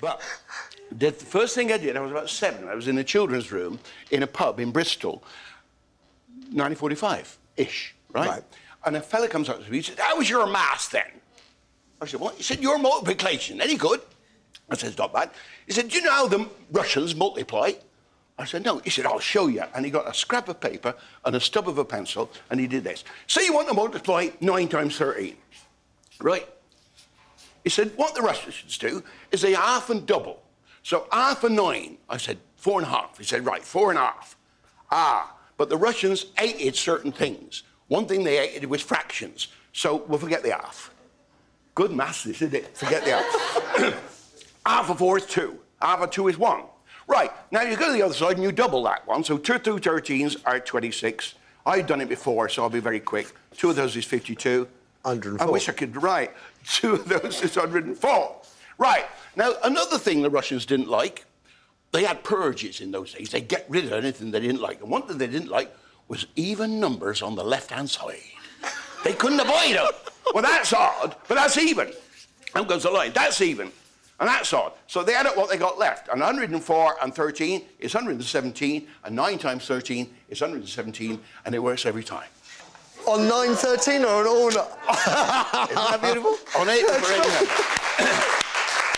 But the first thing I did, I was about seven. I was in a children's room in a pub in Bristol, 1945-ish, right? Right. And a fella comes up to me, he said, how was your maths then? I said, what? He said, your multiplication, any good? I said, not bad. He said, do you know how the Russians multiply? I said, no. He said, I'll show you. And he got a scrap of paper and a stub of a pencil, and he did this. Say you want to multiply 9 times 13, right? He said, what the Russians do is they half and double. So half and nine, I said, four and a half. He said, right, four and a half. Ah, but the Russians hated certain things. One thing they hated was fractions. So we'll forget the half. Good maths, this, isn't it? Forget the half. half of four is two. Half of two is one. Right, now you go to the other side and you double that one. So two two 13s are 26. I've done it before, so I'll be very quick. Two of those is 52. 104. I wish I could write. Two of those is 104. Right, now another thing the Russians didn't like, they had purges in those days. They'd get rid of anything they didn't like. And one thing they didn't like was even numbers on the left-hand side. They couldn't avoid them. well, that's odd, but that's even. How goes the line? That's even. And that's odd. So they add up what they got left. And 104 and 13 is 117, and 9 times 13 is 117, and it works every time. On 9.13 or on all... Isn't that beautiful? On 8 for.